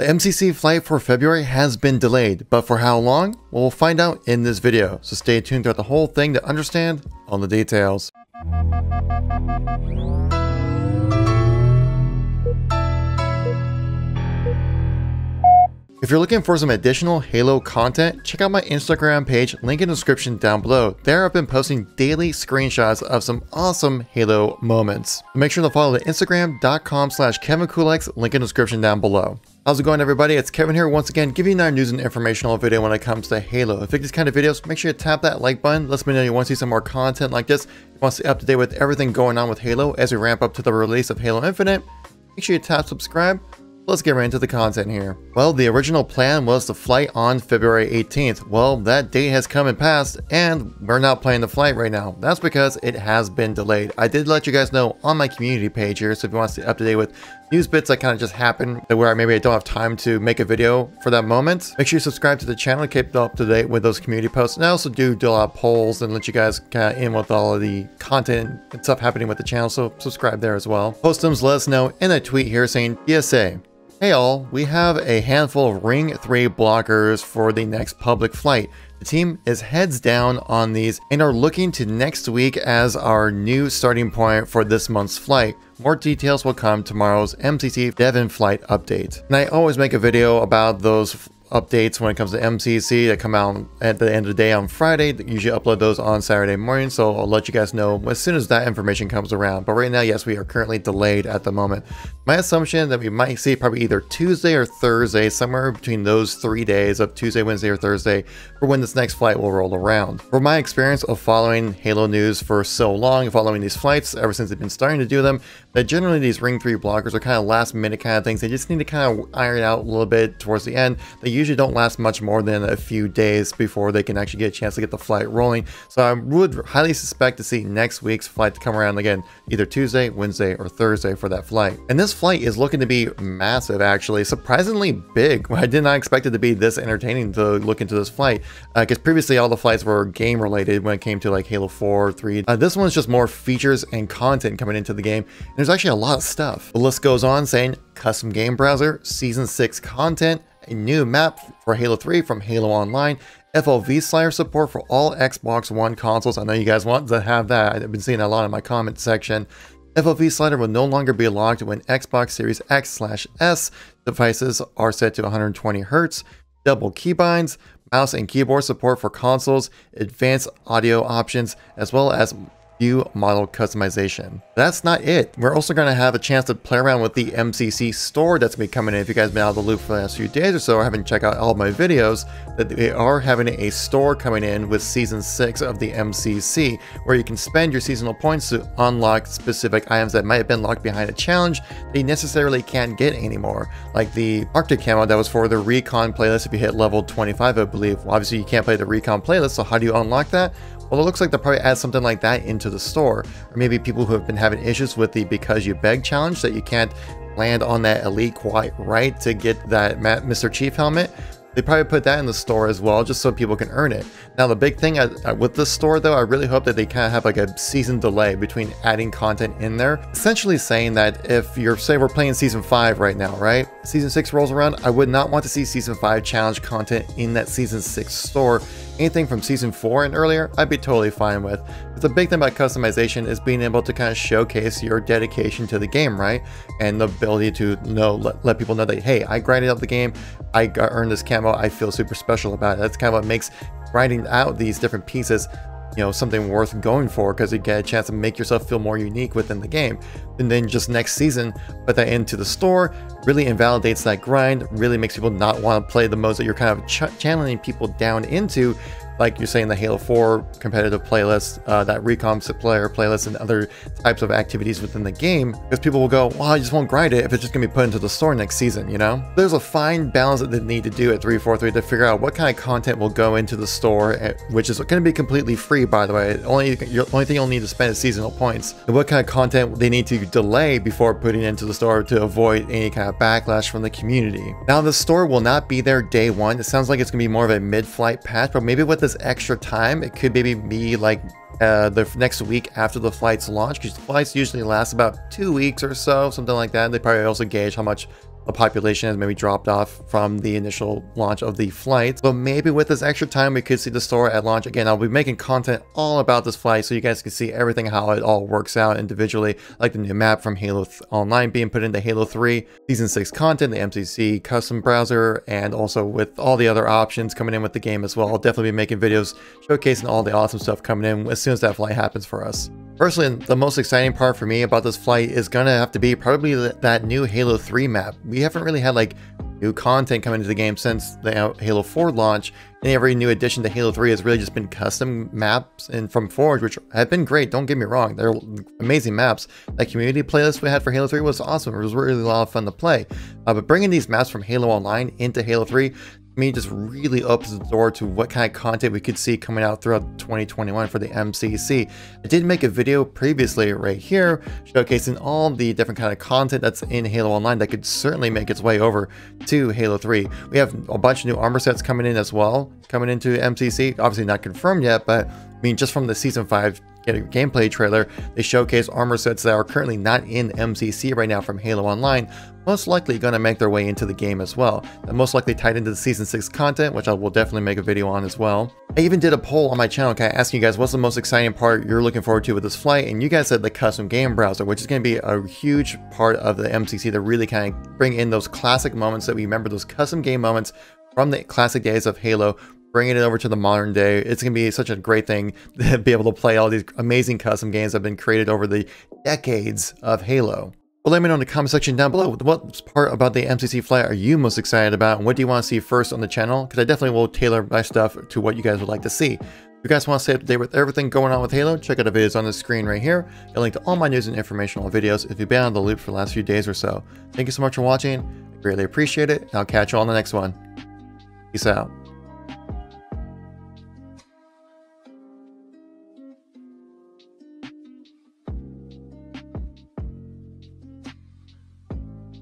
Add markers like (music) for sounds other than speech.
The MCC flight for February has been delayed, but for how long? Well, we'll find out in this video, so stay tuned throughout the whole thing to understand all the details. If you're looking for some additional Halo content, check out my Instagram page, link in the description down below. There I've been posting daily screenshots of some awesome Halo moments. Make sure to follow the instagram.com slash kevinkoolx, link in the description down below. How's it going everybody? It's Kevin here once again giving you our news and informational video when it comes to Halo. If you like these kind of videos, make sure you tap that like button. Let me know you want to see some more content like this. You want to stay up to date with everything going on with Halo as we ramp up to the release of Halo Infinite, make sure you tap subscribe Let's get right into the content here. Well, the original plan was to flight on February 18th. Well, that date has come and passed, and we're not planning the flight right now. That's because it has been delayed. I did let you guys know on my community page here, so if you want to stay up to date with news bits that kind of just happen where maybe I don't have time to make a video for that moment, make sure you subscribe to the channel to keep up to date with those community posts. And I also do do a lot of polls and let you guys kind of in with all of the content and stuff happening with the channel, so subscribe there as well. Postums let us know in a tweet here saying, PSA, Hey all, we have a handful of Ring 3 blockers for the next public flight. The team is heads down on these and are looking to next week as our new starting point for this month's flight. More details will come tomorrow's MCC Devon flight update. And I always make a video about those updates when it comes to MCC that come out at the end of the day on Friday. Usually upload those on Saturday morning, so I'll let you guys know as soon as that information comes around. But right now, yes, we are currently delayed at the moment. My assumption that we might see probably either Tuesday or Thursday, somewhere between those three days of Tuesday, Wednesday, or Thursday for when this next flight will roll around. For my experience of following Halo news for so long, following these flights ever since they've been starting to do them, that generally these Ring 3 blockers are kind of last minute kind of things. They just need to kind of iron out a little bit towards the end. They usually don't last much more than a few days before they can actually get a chance to get the flight rolling. So I would highly suspect to see next week's flight to come around again, either Tuesday, Wednesday, or Thursday for that flight. And this flight is looking to be massive actually, surprisingly big. (laughs) I did not expect it to be this entertaining to look into this flight because uh, previously all the flights were game related when it came to like Halo 4, 3. Uh, this one's just more features and content coming into the game. And there's actually a lot of stuff. The list goes on saying custom game browser, season 6 content, a new map for Halo 3 from Halo Online, FOV slider support for all Xbox One consoles. I know you guys want to have that. I've been seeing a lot in my comment section. FOV slider will no longer be locked when Xbox Series X slash S devices are set to 120 Hz, double keybinds, mouse and keyboard support for consoles, advanced audio options, as well as view model customization. That's not it. We're also going to have a chance to play around with the MCC store that's been coming in. If you guys been out of the loop for the last few days or so or haven't checked out all my videos, that they are having a store coming in with season 6 of the MCC where you can spend your seasonal points to unlock specific items that might have been locked behind a challenge that you necessarily can't get anymore. Like the Arctic camo that was for the recon playlist if you hit level 25 I believe. Well, obviously you can't play the recon playlist so how do you unlock that? Well, it looks like they'll probably add something like that into the store. Or maybe people who have been having issues with the Because You Beg challenge that you can't land on that elite quite right to get that Mr. Chief helmet. They probably put that in the store as well, just so people can earn it. Now, the big thing with this store, though, I really hope that they kind of have like a season delay between adding content in there. Essentially saying that if you're, say we're playing Season 5 right now, right? Season 6 rolls around, I would not want to see Season 5 challenge content in that Season 6 store anything from season 4 and earlier, I'd be totally fine with. But the big thing about customization is being able to kind of showcase your dedication to the game, right? And the ability to know, let, let people know that, hey, I grinded out the game, I earned this camo, I feel super special about it. That's kind of what makes writing out these different pieces you know something worth going for because you get a chance to make yourself feel more unique within the game and then just next season put that into the store really invalidates that grind really makes people not want to play the modes that you're kind of ch channeling people down into like you're saying the Halo 4 competitive playlist, uh, that Recon player playlist, and other types of activities within the game, because people will go, well, I just won't grind it if it's just going to be put into the store next season, you know? There's a fine balance that they need to do at 343 to figure out what kind of content will go into the store, eh, which is going to be completely free, by the way. Only, the only thing you'll need to spend is seasonal points. And what kind of content they need to delay before putting into the store to avoid any kind of backlash from the community. Now, the store will not be there day one. It sounds like it's going to be more of a mid-flight patch, but maybe with this extra time. It could maybe be like uh, the next week after the flight's launch, because flights usually last about two weeks or so, something like that. They probably also gauge how much the population has maybe dropped off from the initial launch of the flight. But maybe with this extra time, we could see the store at launch. Again, I'll be making content all about this flight so you guys can see everything, how it all works out individually, like the new map from Halo Online being put into Halo 3, Season 6 content, the MCC custom browser, and also with all the other options coming in with the game as well. I'll definitely be making videos showcasing all the awesome stuff coming in as soon as that flight happens for us. Personally, the most exciting part for me about this flight is gonna have to be probably that new Halo 3 map. We haven't really had like new content come into the game since the Halo 4 launch, and every new addition to Halo 3 has really just been custom maps and from Forge, which have been great, don't get me wrong, they're amazing maps. That community playlist we had for Halo 3 was awesome, it was really a lot of fun to play. Uh, but bringing these maps from Halo Online into Halo 3 me just really opens the door to what kind of content we could see coming out throughout 2021 for the MCC. I did make a video previously right here showcasing all the different kind of content that's in Halo Online that could certainly make its way over to Halo 3. We have a bunch of new armor sets coming in as well, coming into MCC. Obviously not confirmed yet, but I mean, just from the Season 5 gameplay trailer, they showcase armor sets that are currently not in MCC right now from Halo Online, most likely going to make their way into the game as well. And most likely tied into the Season 6 content, which I will definitely make a video on as well. I even did a poll on my channel kind of asking you guys what's the most exciting part you're looking forward to with this flight, and you guys said the custom game browser, which is going to be a huge part of the MCC to really kind of bring in those classic moments that we remember, those custom game moments from the classic days of Halo bringing it over to the modern day. It's going to be such a great thing to be able to play all these amazing custom games that have been created over the decades of Halo. Well, let me know in the comment section down below what part about the MCC flight are you most excited about and what do you want to see first on the channel? Because I definitely will tailor my stuff to what you guys would like to see. If you guys want to stay up to date with everything going on with Halo, check out the videos on the screen right here. A link to all my news and informational videos if you've been on the loop for the last few days or so. Thank you so much for watching. I greatly appreciate it. I'll catch you on the next one. Peace out.